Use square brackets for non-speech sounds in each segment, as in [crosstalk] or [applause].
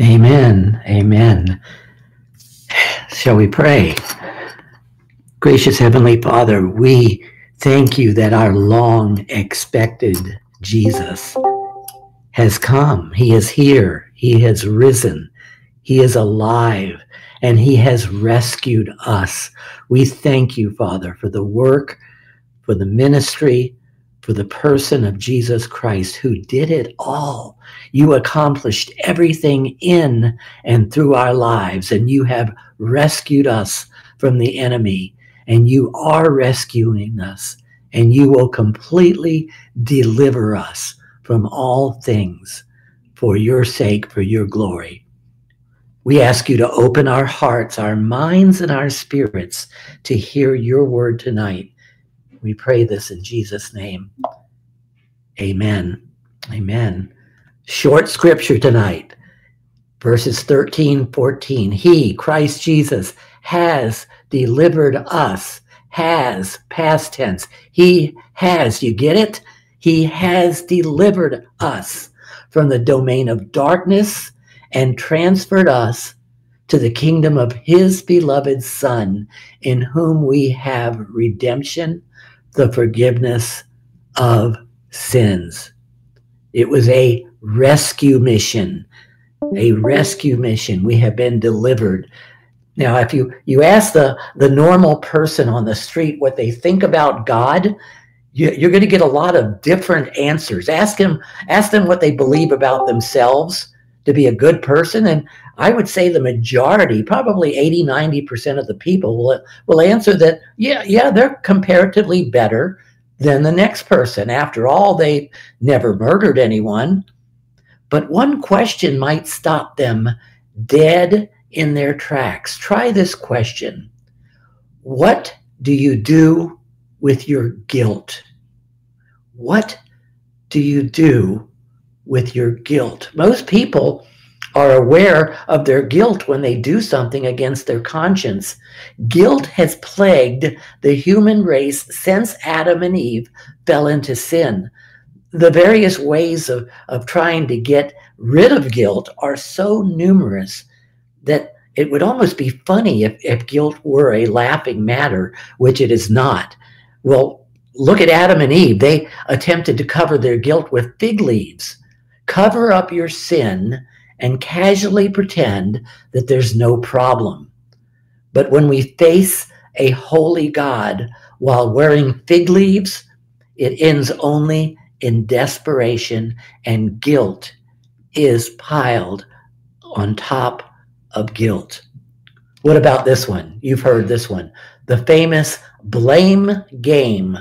Amen. Amen. Shall we pray? Gracious Heavenly Father, we thank you that our long expected Jesus has come. He is here. He has risen. He is alive and he has rescued us. We thank you, Father, for the work, for the ministry, for the person of Jesus Christ who did it all. You accomplished everything in and through our lives, and you have rescued us from the enemy, and you are rescuing us, and you will completely deliver us from all things for your sake, for your glory. We ask you to open our hearts, our minds, and our spirits to hear your word tonight. We pray this in Jesus' name. Amen. Amen. Short scripture tonight, verses 13, 14. He, Christ Jesus, has delivered us, has, past tense. He has, you get it? He has delivered us from the domain of darkness and transferred us to the kingdom of his beloved Son, in whom we have redemption, the forgiveness of sins. It was a rescue mission, a rescue mission. We have been delivered. Now, if you, you ask the, the normal person on the street what they think about God, you, you're going to get a lot of different answers. Ask them, ask them what they believe about themselves to be a good person. And I would say the majority, probably 80, 90% of the people will, will answer that, yeah, yeah, they're comparatively better than the next person. After all, they never murdered anyone. But one question might stop them dead in their tracks. Try this question What do you do with your guilt? What do you do with your guilt. Most people are aware of their guilt when they do something against their conscience. Guilt has plagued the human race since Adam and Eve fell into sin. The various ways of, of trying to get rid of guilt are so numerous that it would almost be funny if, if guilt were a laughing matter, which it is not. Well, look at Adam and Eve. They attempted to cover their guilt with fig leaves cover up your sin and casually pretend that there's no problem. But when we face a holy God while wearing fig leaves, it ends only in desperation and guilt is piled on top of guilt. What about this one? You've heard this one. The famous blame game.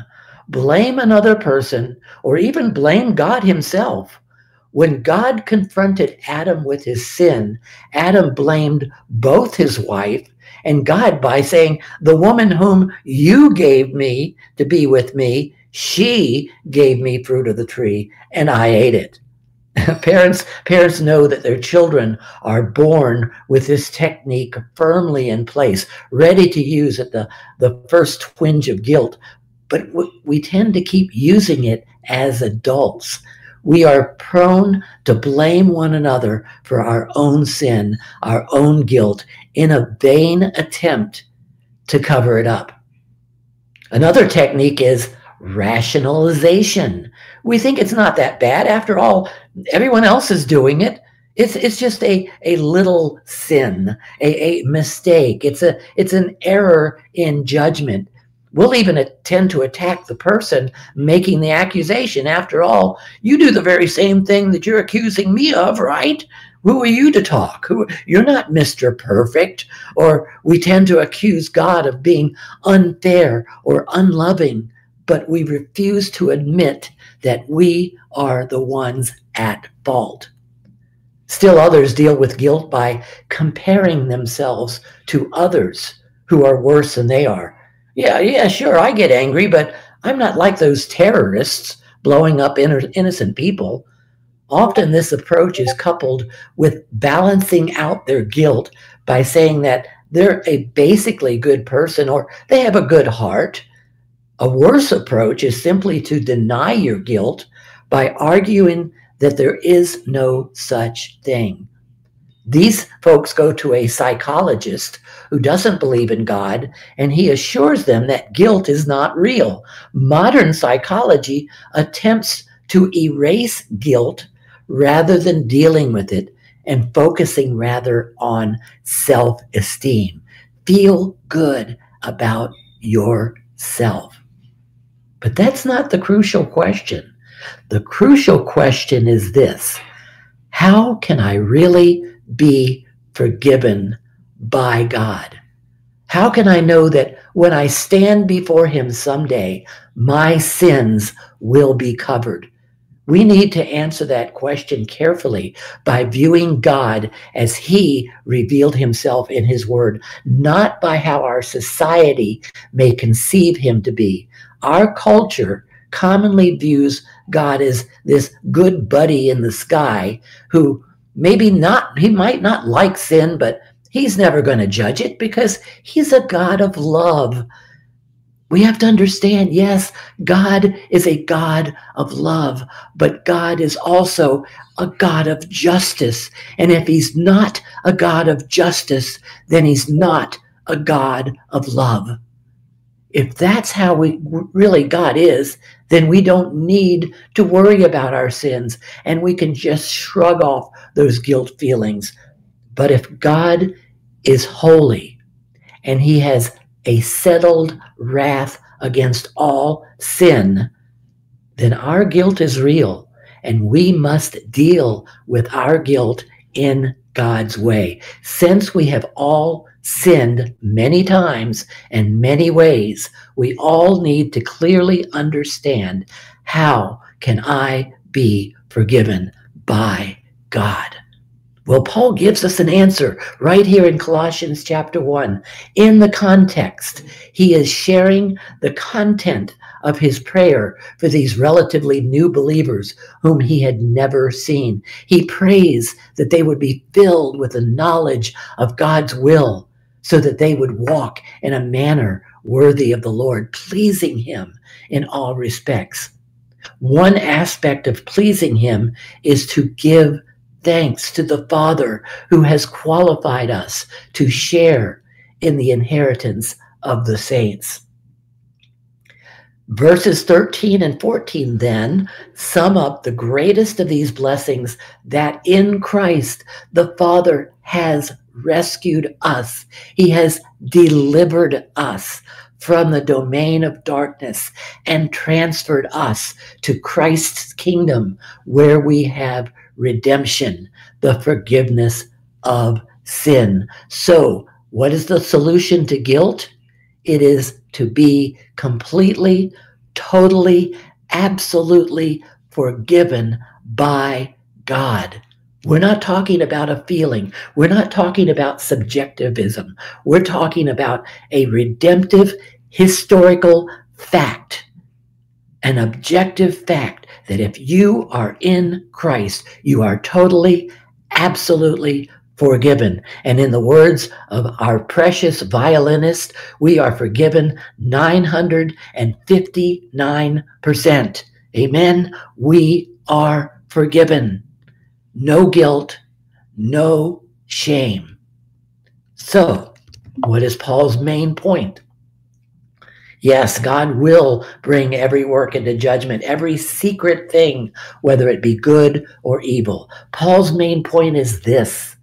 Blame another person or even blame God himself when God confronted Adam with his sin, Adam blamed both his wife and God by saying, The woman whom you gave me to be with me, she gave me fruit of the tree, and I ate it. [laughs] parents, parents know that their children are born with this technique firmly in place, ready to use at the, the first twinge of guilt. But we tend to keep using it as adults we are prone to blame one another for our own sin, our own guilt, in a vain attempt to cover it up. Another technique is rationalization. We think it's not that bad. After all, everyone else is doing it. It's, it's just a, a little sin, a, a mistake. It's, a, it's an error in judgment. We'll even tend to attack the person making the accusation. After all, you do the very same thing that you're accusing me of, right? Who are you to talk? Who, you're not Mr. Perfect. Or we tend to accuse God of being unfair or unloving, but we refuse to admit that we are the ones at fault. Still, others deal with guilt by comparing themselves to others who are worse than they are yeah, yeah, sure, I get angry, but I'm not like those terrorists blowing up innocent people. Often this approach is coupled with balancing out their guilt by saying that they're a basically good person or they have a good heart. A worse approach is simply to deny your guilt by arguing that there is no such thing. These folks go to a psychologist who doesn't believe in God, and he assures them that guilt is not real. Modern psychology attempts to erase guilt rather than dealing with it and focusing rather on self esteem. Feel good about yourself. But that's not the crucial question. The crucial question is this How can I really be forgiven by God? How can I know that when I stand before Him someday, my sins will be covered? We need to answer that question carefully by viewing God as He revealed Himself in His Word, not by how our society may conceive Him to be. Our culture commonly views God as this good buddy in the sky who maybe not, he might not like sin, but he's never going to judge it because he's a God of love. We have to understand, yes, God is a God of love, but God is also a God of justice. And if he's not a God of justice, then he's not a God of love. If that's how we really God is, then we don't need to worry about our sins and we can just shrug off those guilt feelings. But if God is holy and he has a settled wrath against all sin, then our guilt is real and we must deal with our guilt in God's way. Since we have all sinned many times and many ways, we all need to clearly understand how can I be forgiven by God? Well, Paul gives us an answer right here in Colossians chapter 1. In the context, he is sharing the content of his prayer for these relatively new believers whom he had never seen. He prays that they would be filled with the knowledge of God's will so that they would walk in a manner worthy of the Lord, pleasing him in all respects. One aspect of pleasing him is to give thanks to the Father who has qualified us to share in the inheritance of the saints. Verses 13 and 14 then sum up the greatest of these blessings that in Christ the Father has rescued us. He has delivered us from the domain of darkness and transferred us to Christ's kingdom where we have redemption, the forgiveness of sin. So, what is the solution to guilt? It is to be completely, totally, absolutely forgiven by God. We're not talking about a feeling. We're not talking about subjectivism. We're talking about a redemptive historical fact, an objective fact that if you are in Christ, you are totally, absolutely forgiven. And in the words of our precious violinist, we are forgiven 959%. Amen. We are forgiven. No guilt, no shame. So, what is Paul's main point? Yes, God will bring every work into judgment, every secret thing, whether it be good or evil. Paul's main point is this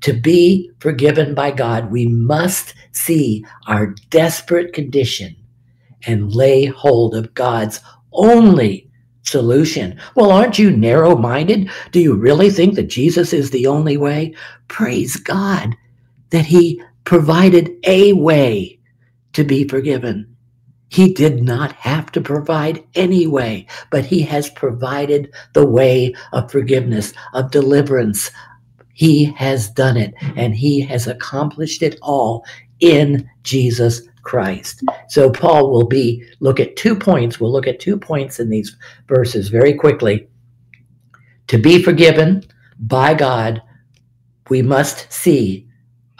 to be forgiven by God, we must see our desperate condition and lay hold of God's only solution. Well, aren't you narrow minded? Do you really think that Jesus is the only way? Praise God that He provided a way to be forgiven. He did not have to provide any way, but He has provided the way of forgiveness, of deliverance. He has done it, and He has accomplished it all in Jesus Christ. So Paul will be look at two points. We'll look at two points in these verses very quickly. To be forgiven by God, we must see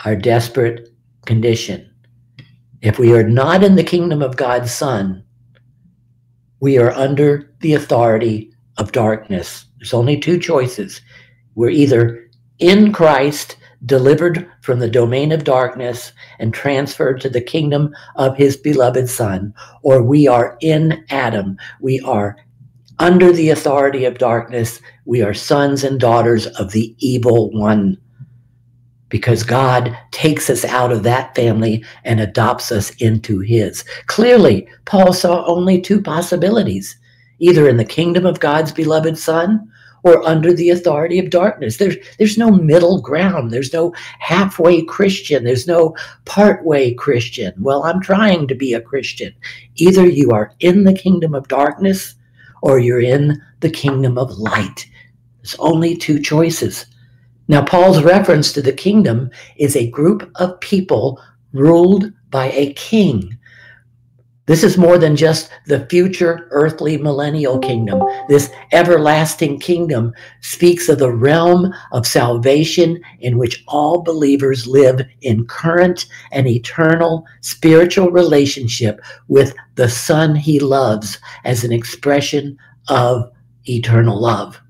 our desperate condition. If we are not in the kingdom of God's Son, we are under the authority of darkness. There's only two choices. We're either in Christ, delivered from the domain of darkness and transferred to the kingdom of his beloved Son, or we are in Adam. We are under the authority of darkness. We are sons and daughters of the evil one. Because God takes us out of that family and adopts us into his. Clearly, Paul saw only two possibilities either in the kingdom of God's beloved Son or under the authority of darkness. There's, there's no middle ground. There's no halfway Christian. There's no partway Christian. Well, I'm trying to be a Christian. Either you are in the kingdom of darkness or you're in the kingdom of light. There's only two choices. Now, Paul's reference to the kingdom is a group of people ruled by a king this is more than just the future earthly millennial kingdom. This everlasting kingdom speaks of the realm of salvation in which all believers live in current and eternal spiritual relationship with the Son he loves as an expression of eternal love.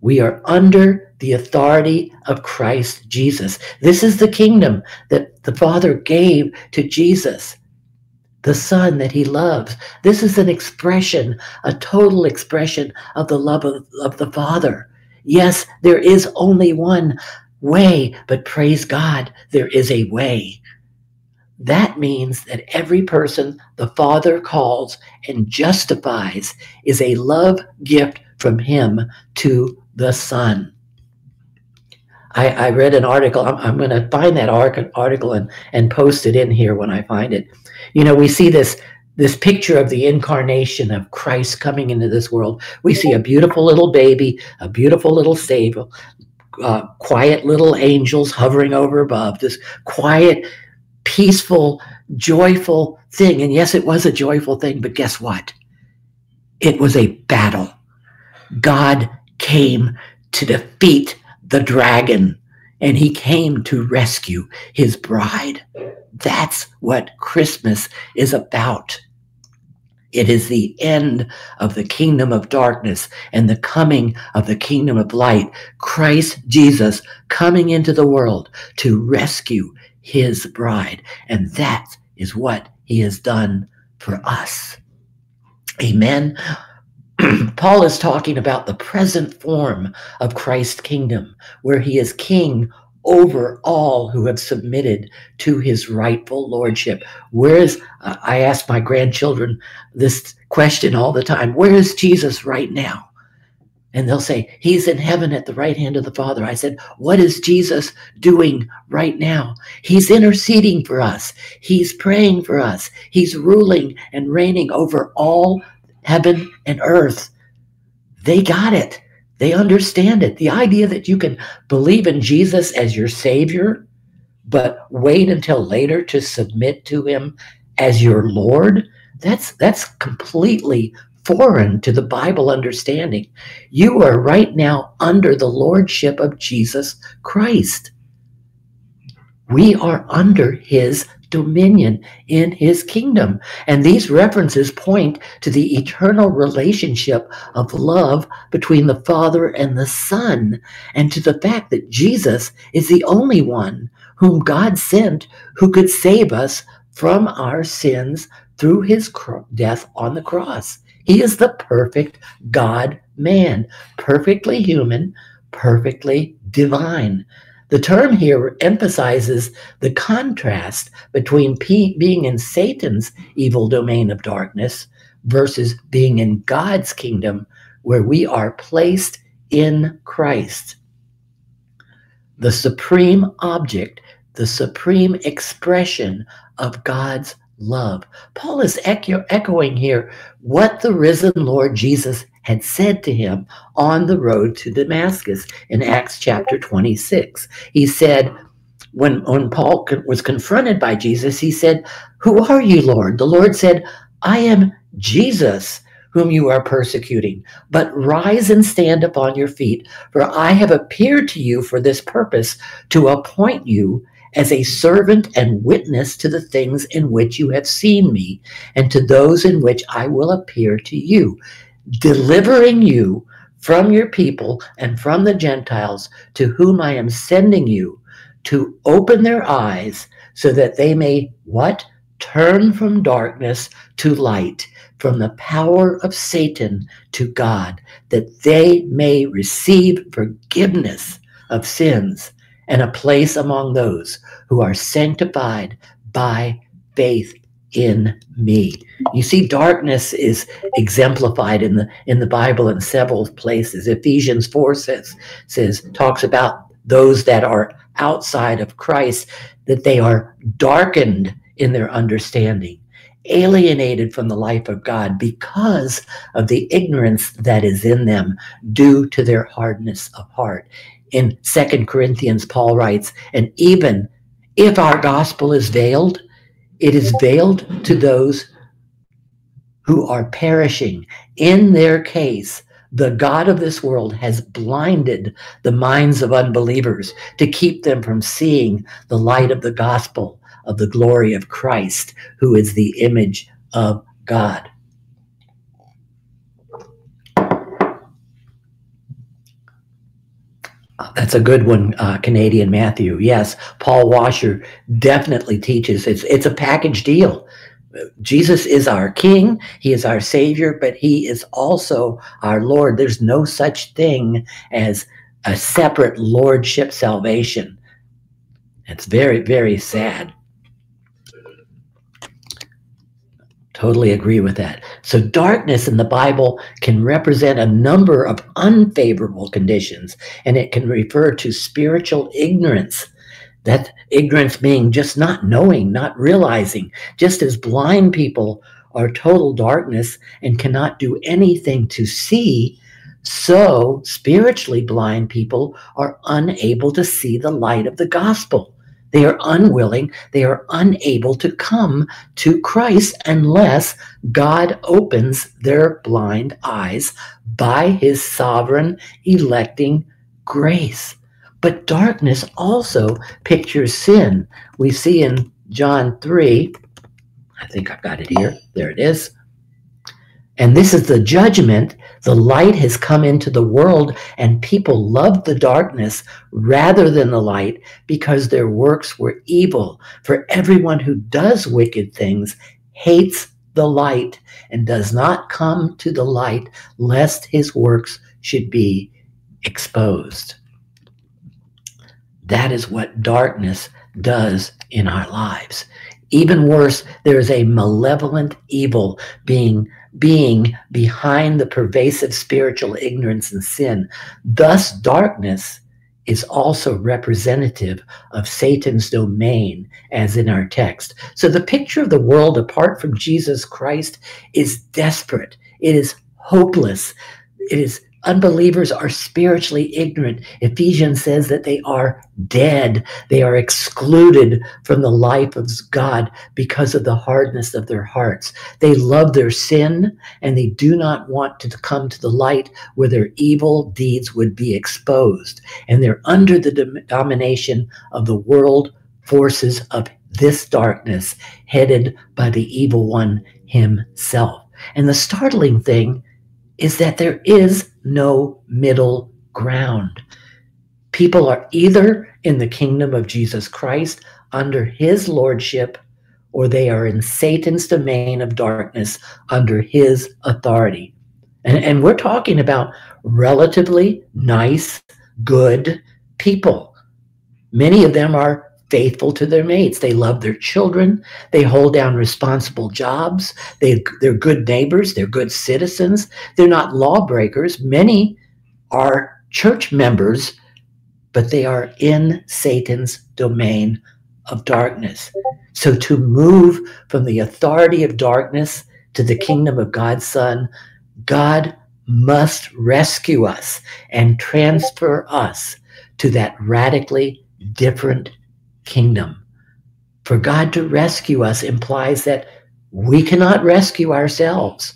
We are under the authority of Christ Jesus. This is the kingdom that the Father gave to Jesus the son that he loves. This is an expression, a total expression of the love of, of the Father. Yes, there is only one way, but praise God, there is a way. That means that every person the Father calls and justifies is a love gift from Him to the Son. I, I read an article. I'm, I'm going to find that article and, and post it in here when I find it. You know, we see this this picture of the incarnation of Christ coming into this world. We see a beautiful little baby, a beautiful little stable, uh, quiet little angels hovering over above, this quiet, peaceful, joyful thing. And yes, it was a joyful thing, but guess what? It was a battle. God came to defeat the dragon and he came to rescue his bride. That's what Christmas is about. It is the end of the kingdom of darkness and the coming of the kingdom of light. Christ Jesus coming into the world to rescue his bride. And that is what he has done for us. Amen. [clears throat] Paul is talking about the present form of Christ's kingdom, where he is king over all who have submitted to his rightful lordship. Where is, uh, I ask my grandchildren this question all the time where is Jesus right now? And they'll say, He's in heaven at the right hand of the Father. I said, What is Jesus doing right now? He's interceding for us. He's praying for us. He's ruling and reigning over all heaven and earth. They got it. They understand it. The idea that you can believe in Jesus as your Savior, but wait until later to submit to Him as your Lord, that's, that's completely foreign to the Bible understanding. You are right now under the Lordship of Jesus Christ. We are under His dominion in his kingdom. And these references point to the eternal relationship of love between the Father and the Son, and to the fact that Jesus is the only one whom God sent who could save us from our sins through his death on the cross. He is the perfect God man, perfectly human, perfectly divine. The term here emphasizes the contrast between being in Satan's evil domain of darkness versus being in God's kingdom where we are placed in Christ. The supreme object, the supreme expression of God's love. Paul is echo- echoing here what the risen Lord Jesus had said to him on the road to Damascus in Acts chapter 26. He said, when, when Paul was confronted by Jesus, he said, Who are you, Lord? The Lord said, I am Jesus whom you are persecuting. But rise and stand upon your feet, for I have appeared to you for this purpose, to appoint you as a servant and witness to the things in which you have seen me, and to those in which I will appear to you delivering you from your people and from the Gentiles to whom I am sending you to open their eyes so that they may what? Turn from darkness to light, from the power of Satan to God, that they may receive forgiveness of sins and a place among those who are sanctified by faith in me. You see, darkness is exemplified in the in the Bible in several places. Ephesians 4 says, says talks about those that are outside of Christ, that they are darkened in their understanding, alienated from the life of God because of the ignorance that is in them due to their hardness of heart. In Second Corinthians, Paul writes, and even if our gospel is veiled, it is veiled to those who are perishing. In their case, the God of this world has blinded the minds of unbelievers to keep them from seeing the light of the gospel of the glory of Christ, who is the image of God. That's a good one, uh, Canadian Matthew. Yes, Paul Washer definitely teaches it's it's a package deal. Jesus is our King, He is our Savior, but He is also our Lord. There's no such thing as a separate lordship salvation. It's very, very sad. Totally agree with that. So, darkness in the Bible can represent a number of unfavorable conditions, and it can refer to spiritual ignorance. That ignorance being just not knowing, not realizing, just as blind people are total darkness and cannot do anything to see, so spiritually blind people are unable to see the light of the gospel. They are unwilling, they are unable to come to Christ unless God opens their blind eyes by his sovereign electing grace. But darkness also pictures sin. We see in John 3, I think I've got it here. There it is. And this is the judgment. The light has come into the world, and people loved the darkness rather than the light because their works were evil. For everyone who does wicked things hates the light and does not come to the light, lest his works should be exposed. That is what darkness does in our lives. Even worse, there is a malevolent evil being being behind the pervasive spiritual ignorance and sin. Thus, darkness is also representative of Satan's domain, as in our text. So, the picture of the world apart from Jesus Christ is desperate, it is hopeless, it is Unbelievers are spiritually ignorant. Ephesians says that they are dead. They are excluded from the life of God because of the hardness of their hearts. They love their sin and they do not want to come to the light where their evil deeds would be exposed. And they're under the domination of the world forces of this darkness headed by the evil one himself. And the startling thing is that there is no middle ground. People are either in the kingdom of Jesus Christ under his lordship, or they are in Satan's domain of darkness under his authority. And, and we're talking about relatively nice, good people. Many of them are faithful to their mates. They love their children. They hold down responsible jobs. They, they're good neighbors. They're good citizens. They're not lawbreakers. Many are church members, but they are in Satan's domain of darkness. So to move from the authority of darkness to the kingdom of God's Son, God must rescue us and transfer us to that radically different kingdom. For God to rescue us implies that we cannot rescue ourselves.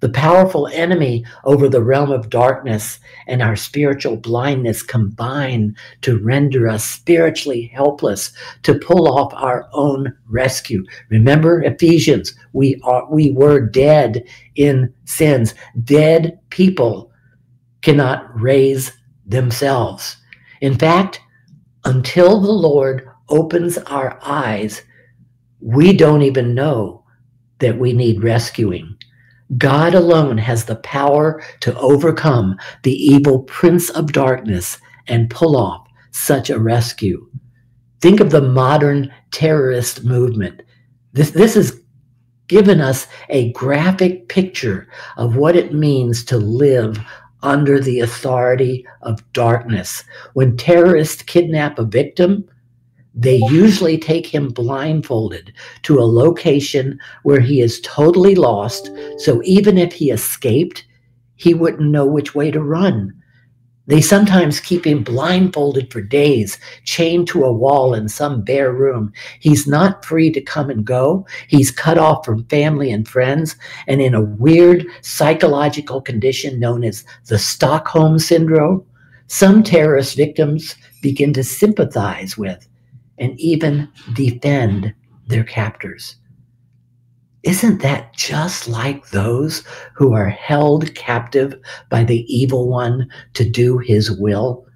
The powerful enemy over the realm of darkness and our spiritual blindness combine to render us spiritually helpless to pull off our own rescue. Remember Ephesians, we are we were dead in sins, dead people cannot raise themselves. In fact, until the Lord opens our eyes, we don't even know that we need rescuing. God alone has the power to overcome the evil prince of darkness and pull off such a rescue. Think of the modern terrorist movement. This, this has given us a graphic picture of what it means to live under the authority of darkness. When terrorists kidnap a victim, they usually take him blindfolded to a location where he is totally lost. So even if he escaped, he wouldn't know which way to run. They sometimes keep him blindfolded for days, chained to a wall in some bare room. He's not free to come and go. He's cut off from family and friends and in a weird psychological condition known as the Stockholm Syndrome. Some terrorist victims begin to sympathize with and even defend their captors. Isn't that just like those who are held captive by the evil one to do his will?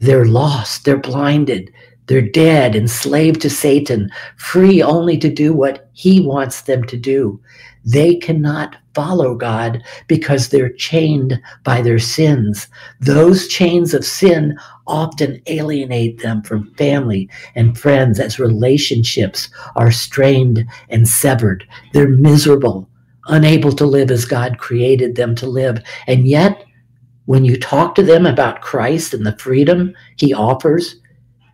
They're lost, they're blinded, they're dead, enslaved to Satan, free only to do what he wants them to do. They cannot follow God because they're chained by their sins. Those chains of sin often alienate them from family and friends as relationships are strained and severed. They're miserable, unable to live as God created them to live. And yet, when you talk to them about Christ and the freedom he offers,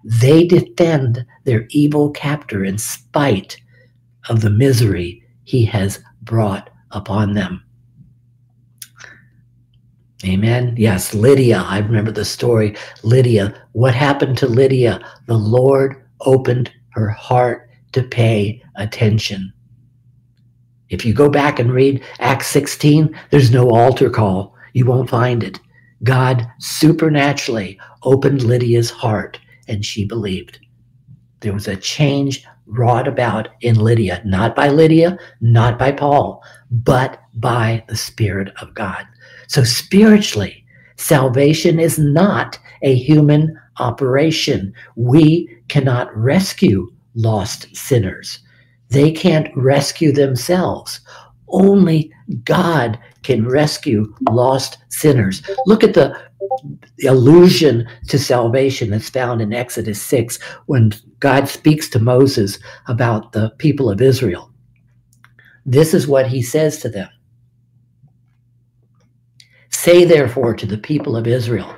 they defend their evil captor in spite of the misery he has brought upon them. Amen. Yes, Lydia. I remember the story. Lydia. What happened to Lydia? The Lord opened her heart to pay attention. If you go back and read Acts 16, there's no altar call. You won't find it. God supernaturally opened Lydia's heart and she believed. There was a change wrought about in Lydia, not by Lydia, not by Paul, but by the Spirit of God. So, spiritually, salvation is not a human operation. We cannot rescue lost sinners, they can't rescue themselves. Only God can rescue lost sinners. Look at the allusion to salvation that's found in Exodus 6 when God speaks to Moses about the people of Israel. This is what he says to them Say therefore to the people of Israel,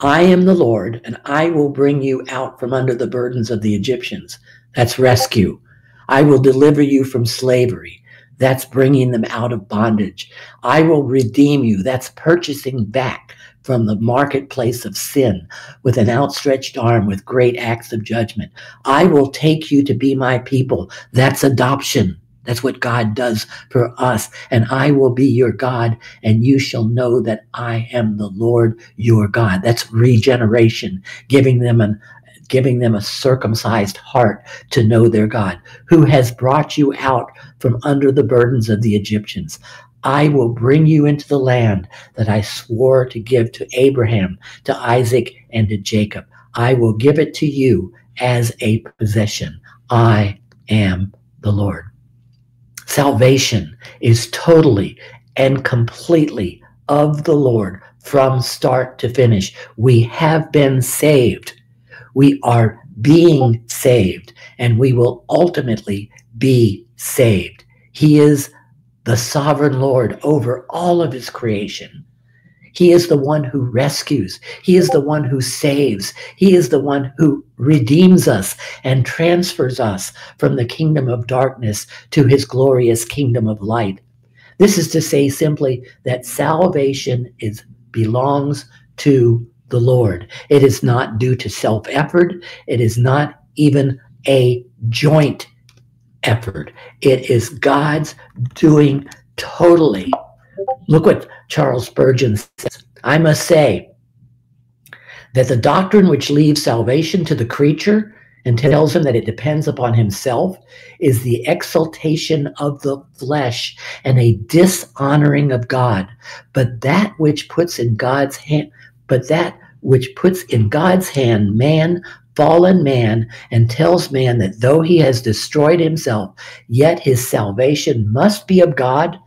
I am the Lord, and I will bring you out from under the burdens of the Egyptians. That's rescue. I will deliver you from slavery. That's bringing them out of bondage. I will redeem you. That's purchasing back from the marketplace of sin with an outstretched arm with great acts of judgment. I will take you to be my people. That's adoption. That's what God does for us. And I will be your God, and you shall know that I am the Lord your God. That's regeneration, giving them an giving them a circumcised heart to know their God, who has brought you out from under the burdens of the Egyptians. I will bring you into the land that I swore to give to Abraham, to Isaac, and to Jacob. I will give it to you as a possession. I am the Lord. Salvation is totally and completely of the Lord from start to finish. We have been saved. We are being saved, and we will ultimately be saved. He is the sovereign Lord over all of his creation. He is the one who rescues. He is the one who saves. He is the one who redeems us and transfers us from the kingdom of darkness to his glorious kingdom of light. This is to say simply that salvation is belongs to the Lord. It is not due to self-effort. It is not even a joint effort. It is God's doing totally Look what Charles Spurgeon says. I must say that the doctrine which leaves salvation to the creature and tells him that it depends upon himself is the exaltation of the flesh and a dishonoring of God. But that which puts in God's hand, but that which puts in God's hand man, fallen man, and tells man that though he has destroyed himself, yet his salvation must be of God,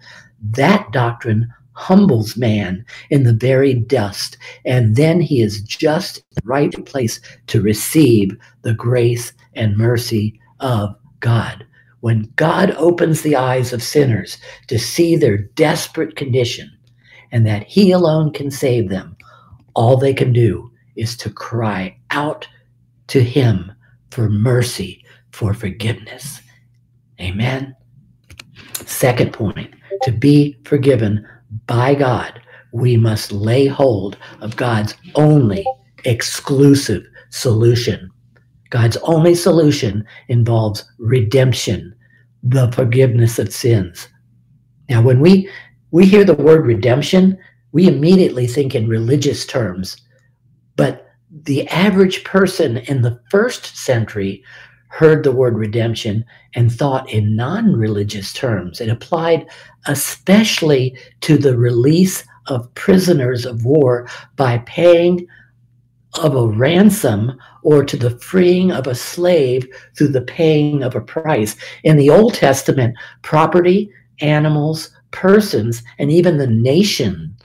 that doctrine humbles man in the very dust, and then he is just in the right place to receive the grace and mercy of God. When God opens the eyes of sinners to see their desperate condition and that he alone can save them, all they can do is to cry out to him for mercy, for forgiveness. Amen. Second point to be forgiven by God, we must lay hold of God's only exclusive solution. God's only solution involves redemption, the forgiveness of sins. Now, when we, we hear the word redemption, we immediately think in religious terms. But the average person in the first century heard the word redemption and thought in non religious terms. It applied especially to the release of prisoners of war by paying of a ransom or to the freeing of a slave through the paying of a price. In the Old Testament, property, animals, persons, and even the nation,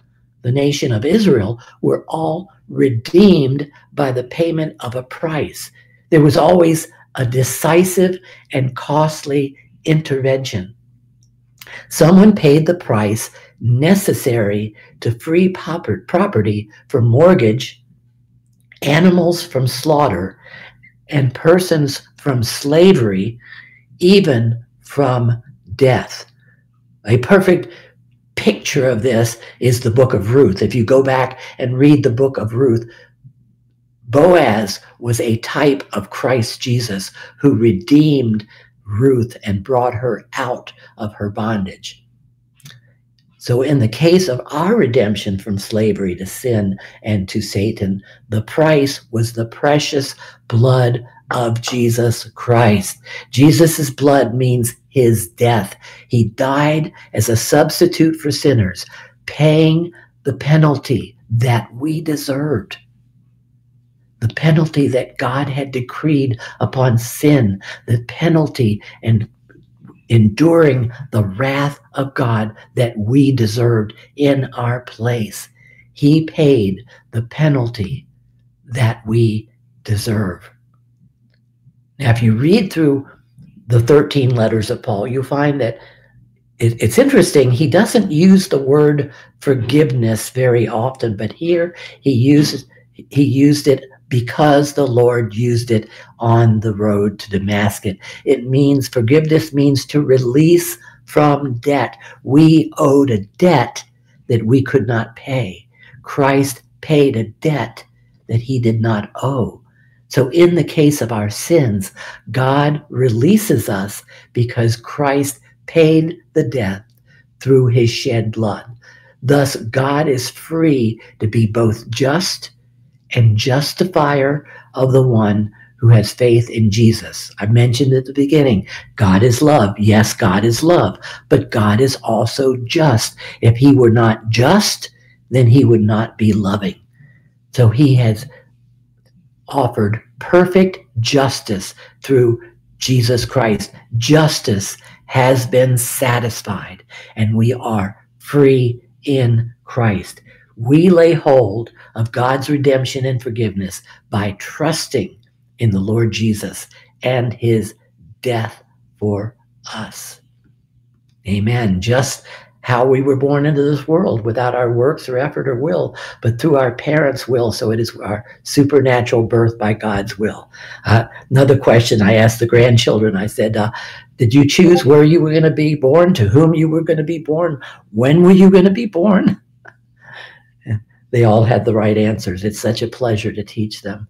the nation of Israel, were all redeemed by the payment of a price. There was always a decisive and costly intervention. Someone paid the price necessary to free property from mortgage, animals from slaughter, and persons from slavery, even from death. A perfect picture of this is the book of Ruth. If you go back and read the book of Ruth, Boaz was a type of Christ Jesus who redeemed Ruth and brought her out of her bondage. So, in the case of our redemption from slavery to sin and to Satan, the price was the precious blood of Jesus Christ. Jesus' blood means his death. He died as a substitute for sinners, paying the penalty that we deserved the penalty that God had decreed upon sin, the penalty and enduring the wrath of God that we deserved in our place. He paid the penalty that we deserve. Now, if you read through the 13 letters of Paul, you'll find that it's interesting. He doesn't use the word forgiveness very often, but here he uses he used it because the Lord used it on the road to Damascus. It means forgiveness means to release from debt. We owed a debt that we could not pay. Christ paid a debt that he did not owe. So, in the case of our sins, God releases us because Christ paid the debt through his shed blood. Thus, God is free to be both just and justifier of the one who has faith in Jesus. I mentioned at the beginning, God is love. Yes, God is love, but God is also just. If he were not just, then he would not be loving. So he has offered perfect justice through Jesus Christ. Justice has been satisfied, and we are free in Christ. We lay hold of God's redemption and forgiveness by trusting in the Lord Jesus and his death for us. Amen. Just how we were born into this world without our works or effort or will, but through our parents' will. So it is our supernatural birth by God's will. Uh, another question I asked the grandchildren I said, uh, Did you choose where you were going to be born, to whom you were going to be born? When were you going to be born? [laughs] they all had the right answers. It's such a pleasure to teach them.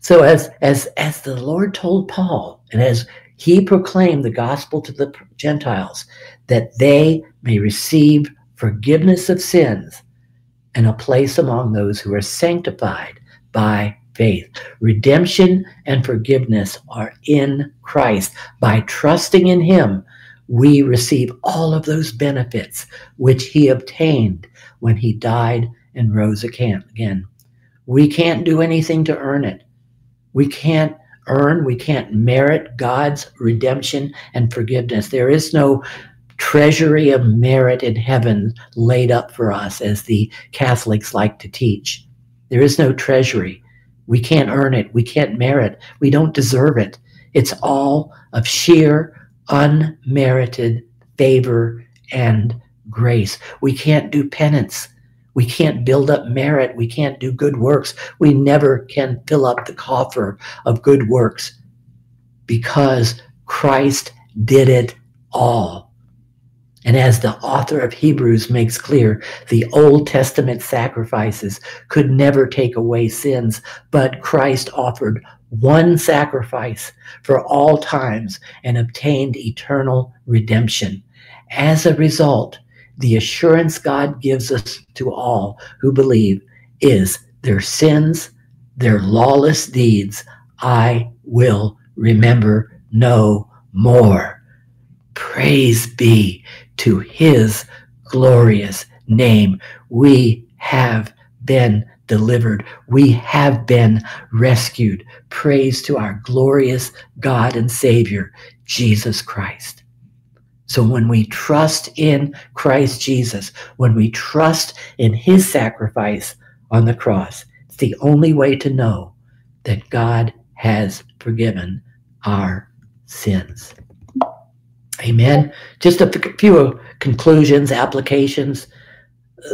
So as as as the Lord told Paul, and as he proclaimed the gospel to the Gentiles, that they may receive forgiveness of sins and a place among those who are sanctified by faith. Redemption and forgiveness are in Christ. By trusting in Him, we receive all of those benefits which He obtained when He died and rose again. We can't do anything to earn it. We can't earn, we can't merit God's redemption and forgiveness. There is no treasury of merit in heaven laid up for us, as the Catholics like to teach. There is no treasury. We can't earn it. We can't merit. We don't deserve it. It's all of sheer, unmerited favor and grace. We can't do penance. We can't build up merit. We can't do good works. We never can fill up the coffer of good works because Christ did it all. And as the author of Hebrews makes clear, the Old Testament sacrifices could never take away sins, but Christ offered one sacrifice for all times and obtained eternal redemption. As a result, the assurance God gives us to all who believe is their sins, their lawless deeds, I will remember no more. Praise be to his glorious name. We have been delivered. We have been rescued. Praise to our glorious God and Savior, Jesus Christ. So when we trust in Christ Jesus, when we trust in his sacrifice on the cross, it's the only way to know that God has forgiven our sins. Amen. Just a few conclusions, applications.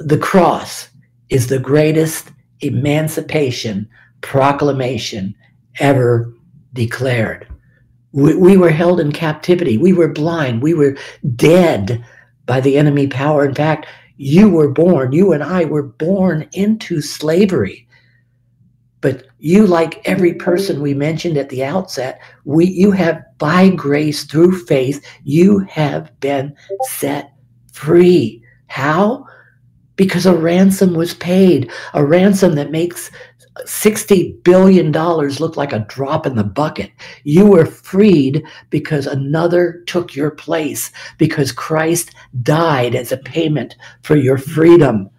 The cross is the greatest emancipation proclamation ever declared. We, we, were held in captivity. We were blind. We were dead by the enemy power. In fact, you were born, you and I were born into slavery. But you, like every person we mentioned at the outset, we you have by grace through faith, you have been set free. How? Because a ransom was paid, a ransom that makes $60 billion look like a drop in the bucket. You were freed because another took your place, because Christ died as a payment for your freedom.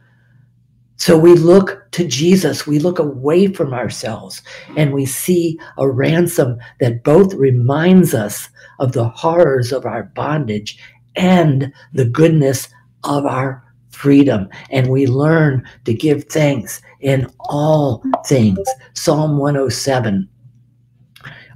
So we look to Jesus, we look away from ourselves, and we see a ransom that both reminds us of the horrors of our bondage and the goodness of our freedom. And we learn to give thanks in all things. Psalm 107.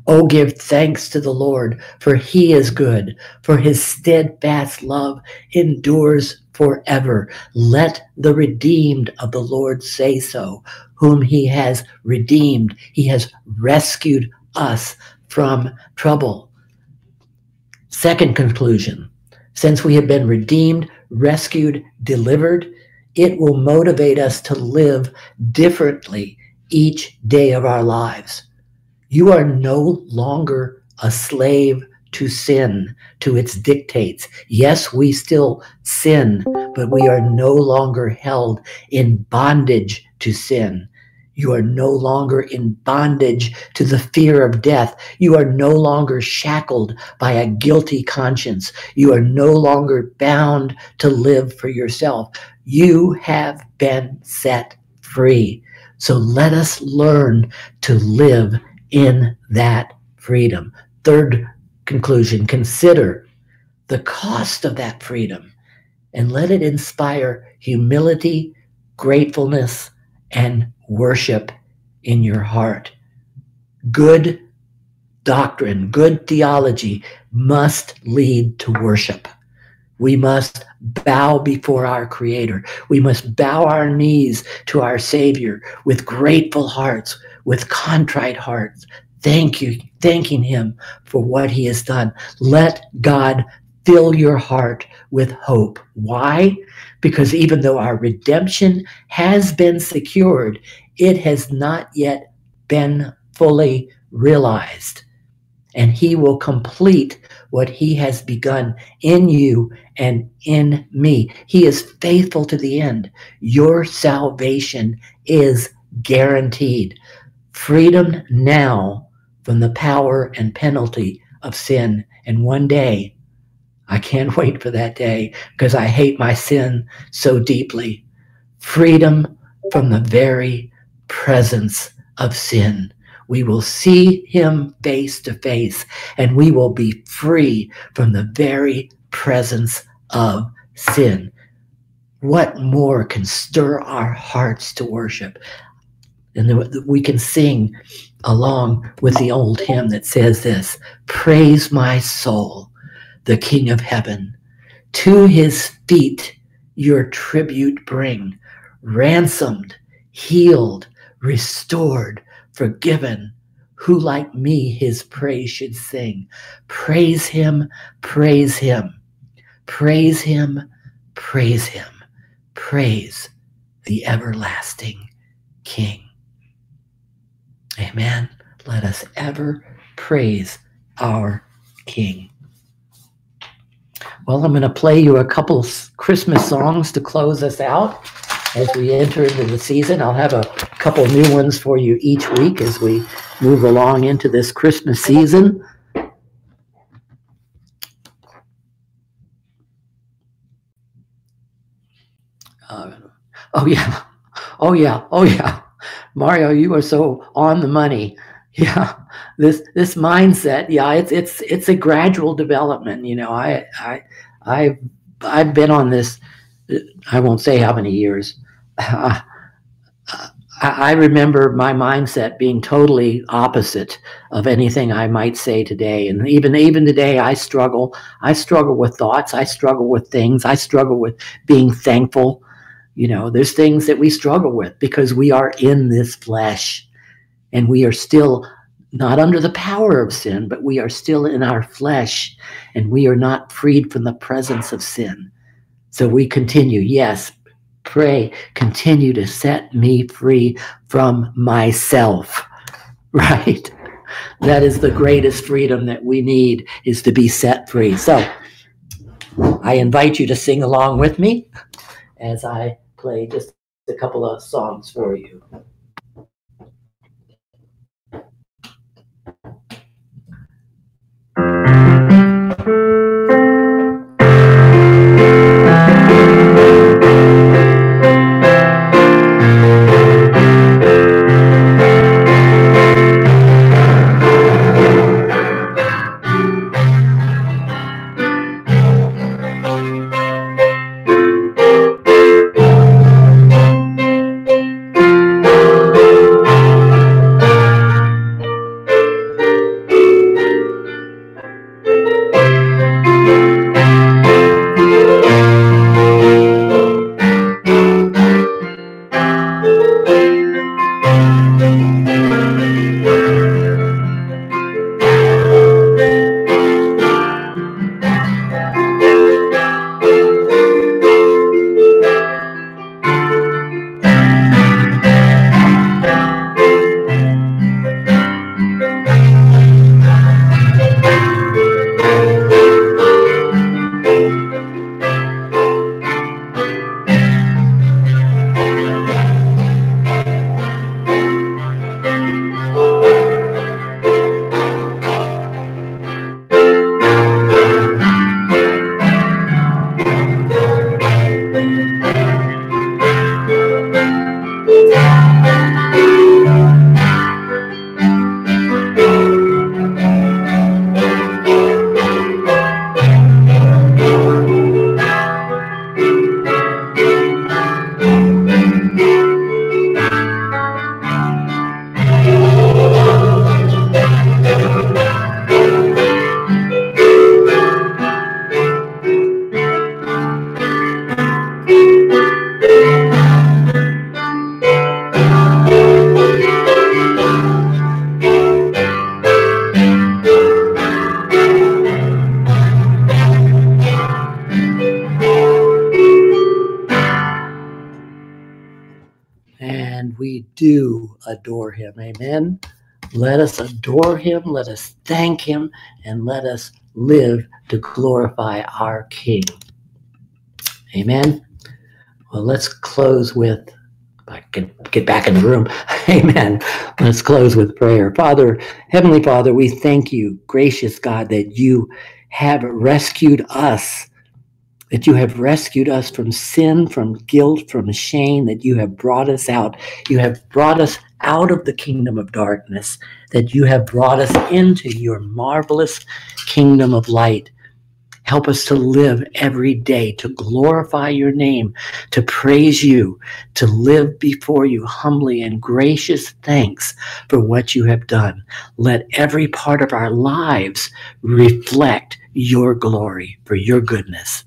Oh, give thanks to the Lord, for he is good, for his steadfast love endures forever. Let the redeemed of the Lord say so, whom he has redeemed. He has rescued us from trouble. Second conclusion since we have been redeemed, rescued, delivered, it will motivate us to live differently each day of our lives. You are no longer a slave to sin, to its dictates. Yes, we still sin, but we are no longer held in bondage to sin. You are no longer in bondage to the fear of death. You are no longer shackled by a guilty conscience. You are no longer bound to live for yourself. You have been set free. So let us learn to live in that freedom. Third conclusion consider the cost of that freedom and let it inspire humility, gratefulness, and worship in your heart. Good doctrine, good theology must lead to worship. We must bow before our Creator. We must bow our knees to our Savior with grateful hearts, with contrite hearts, thank you, thanking him for what he has done. Let God fill your heart with hope. Why? Because even though our redemption has been secured, it has not yet been fully realized. And he will complete what he has begun in you and in me. He is faithful to the end. Your salvation is guaranteed. freedom now from the power and penalty of sin. And one day, I can't [laughs] wait for that day because I hate my sin so deeply. Freedom from the very presence of sin. We will see him face to face and we will be free from the very presence of sin. What more can stir our hearts to worship? And we can sing along with the old hymn that says this Praise my soul, the King of heaven. To his feet your tribute bring, ransomed, healed, restored, forgiven. Who like me his praise should sing? Praise him, praise him, praise him, praise him, praise the everlasting King. Amen. Let us ever praise our King. Well, I'm going to play you a couple Christmas songs to close us out as we enter into the season. I'll have a couple new ones for you each week as we move along into this Christmas season. Uh, oh, yeah. Oh, yeah. Oh, yeah. Mario, you are so on the money. [laughs] Yeah, this this mindset. Yeah, it's it's it's a gradual development. You know, I I I I've been on this. I won't say how many years. [laughs] Uh, I remember my mindset being totally opposite of anything I might say today. And even even today, I struggle. I struggle with thoughts. I struggle with things. I struggle with being thankful. You know, there's things that we struggle with because we are in this flesh and we are still not under the power of sin, but we are still in our flesh and we are not freed from the presence of sin. So we continue, yes, pray, continue to set me free from myself, [laughs] right? That is the greatest freedom that we need is to be set free. So I invite you to sing along with me as I play just a couple of songs for you. Adore him. Amen. Let us adore him, let us thank him, and let us live to glorify our King. Amen. Well, let's close with I can get back in the room. [laughs] Amen. Let's close with prayer. Father, Heavenly Father, we thank you, gracious God, that you have rescued us, that you have rescued us from sin, from guilt, from shame, that you have brought us out. You have brought us out of the kingdom of darkness, that you have brought us into your marvelous kingdom of light. Help us to live every day to glorify your name, to praise you, to live before you humbly and gracious thanks for what you have done. Let every part of our lives reflect your glory for your goodness.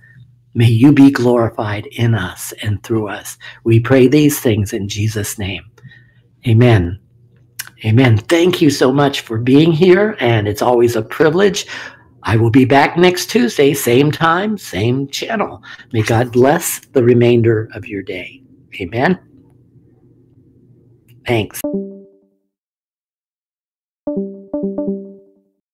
May you be glorified in us and through us. We pray these things in Jesus' name. Amen. Amen. Thank you so much for being here, and it's always a privilege. I will be back next Tuesday, same time, same channel. May God bless the remainder of your day. Amen. Thanks.